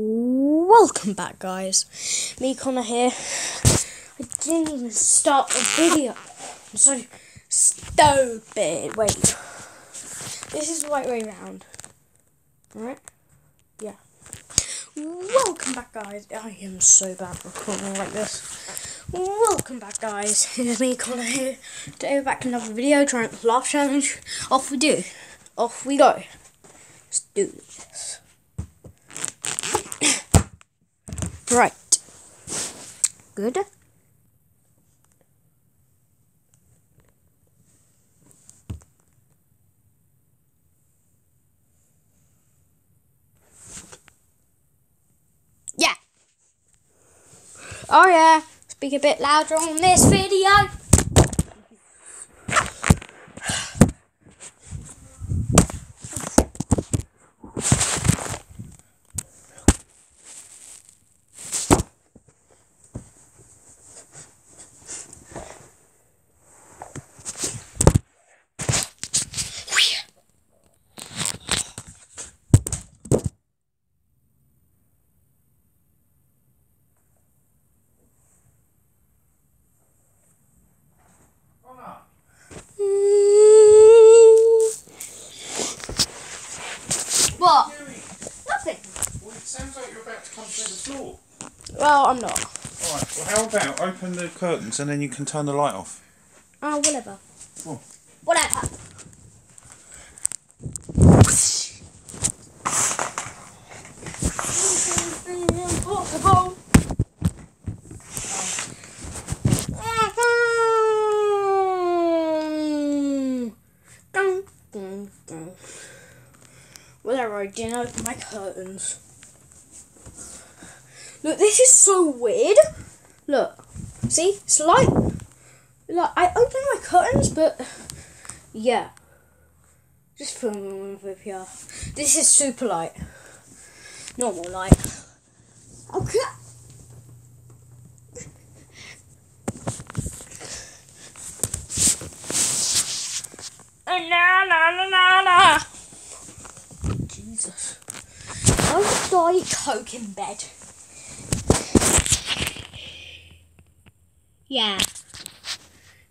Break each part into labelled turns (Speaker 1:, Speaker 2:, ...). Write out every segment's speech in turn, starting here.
Speaker 1: Welcome back, guys. Me, Conor here. I didn't even start the video. I'm so stupid. Wait. This is the right way round. Alright? Yeah. Welcome back, guys. I am so bad recording like this. Welcome back, guys. It's me, Conor here. Today we're back to another video trying to laugh challenge. Off we do. Off we go. Let's do this. Right. Good. Yeah. Oh yeah. Speak a bit louder on this video. What? Nothing.
Speaker 2: Well, it sounds like you're about to come through the floor.
Speaker 1: Well, I'm not.
Speaker 2: Alright, well, how about open the curtains and then you can turn the light off?
Speaker 1: Oh, whatever.
Speaker 2: Oh.
Speaker 1: Whatever. Whatever, I didn't open my curtains. Look, this is so weird. Look, see, it's light. Look, I opened my curtains, but yeah. Just filming with here. This is super light. Normal light. Okay. La la la la la. Jesus. I Diet Coke in bed. Yeah.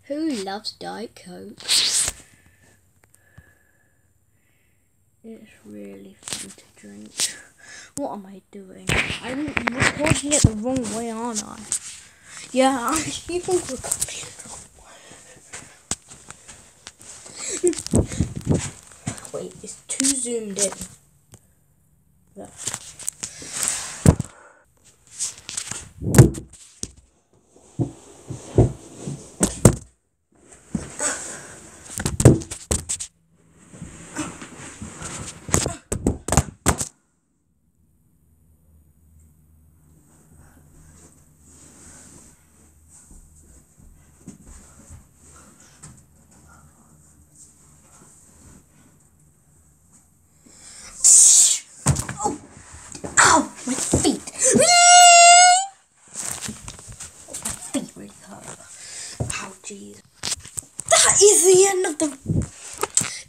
Speaker 1: Who loves Diet Coke? It's really fun to drink. What am I doing? I'm recording it the wrong way, aren't I? Yeah, I keep on recording it the wrong way. Wait, it's too zoomed in. My feet. my feet really hurt. Ow, jeez. That is the end of the.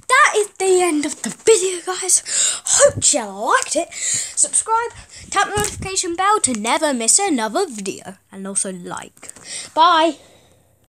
Speaker 1: That is the end of the video, guys. Hope you liked it. Subscribe, tap the notification bell to never miss another video, and also like. Bye.